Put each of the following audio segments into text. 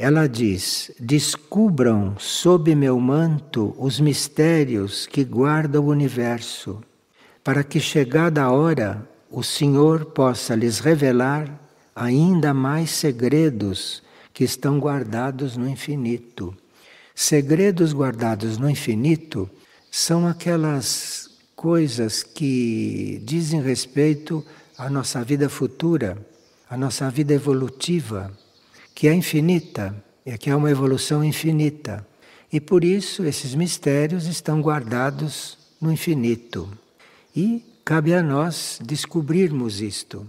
ela diz: descubram sob meu manto os mistérios que guarda o universo, para que, chegada a hora, o Senhor possa lhes revelar ainda mais segredos que estão guardados no infinito. Segredos guardados no infinito são aquelas coisas que dizem respeito à nossa vida futura, à nossa vida evolutiva que é infinita, e que é uma evolução infinita. E por isso esses mistérios estão guardados no infinito. E cabe a nós descobrirmos isto.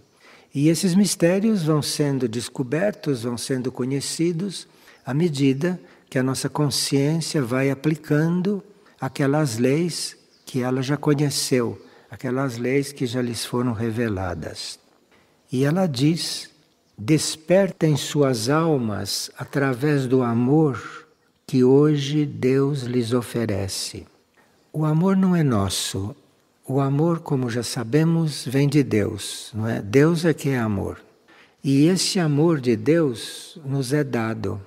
E esses mistérios vão sendo descobertos, vão sendo conhecidos à medida que a nossa consciência vai aplicando aquelas leis que ela já conheceu, aquelas leis que já lhes foram reveladas. E ela diz despertem suas almas através do amor que hoje Deus lhes oferece. O amor não é nosso. O amor, como já sabemos, vem de Deus, não é? Deus é que é amor. E esse amor de Deus nos é dado.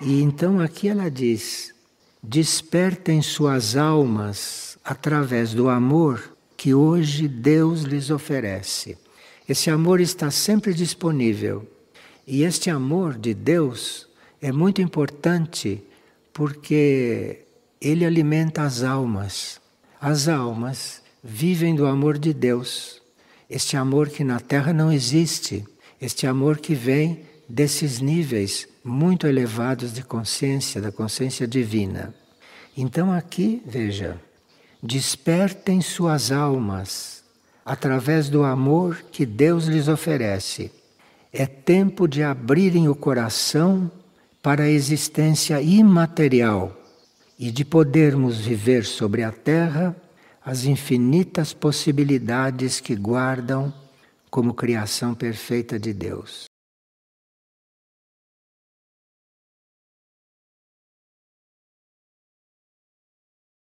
E então aqui ela diz: despertem suas almas através do amor que hoje Deus lhes oferece. Esse amor está sempre disponível. E este amor de Deus é muito importante porque ele alimenta as almas. As almas vivem do amor de Deus. Este amor que na terra não existe, este amor que vem desses níveis muito elevados de consciência, da consciência divina. Então aqui, veja, despertem suas almas através do amor que Deus lhes oferece. É tempo de abrirem o coração para a existência imaterial e de podermos viver sobre a terra as infinitas possibilidades que guardam como criação perfeita de Deus.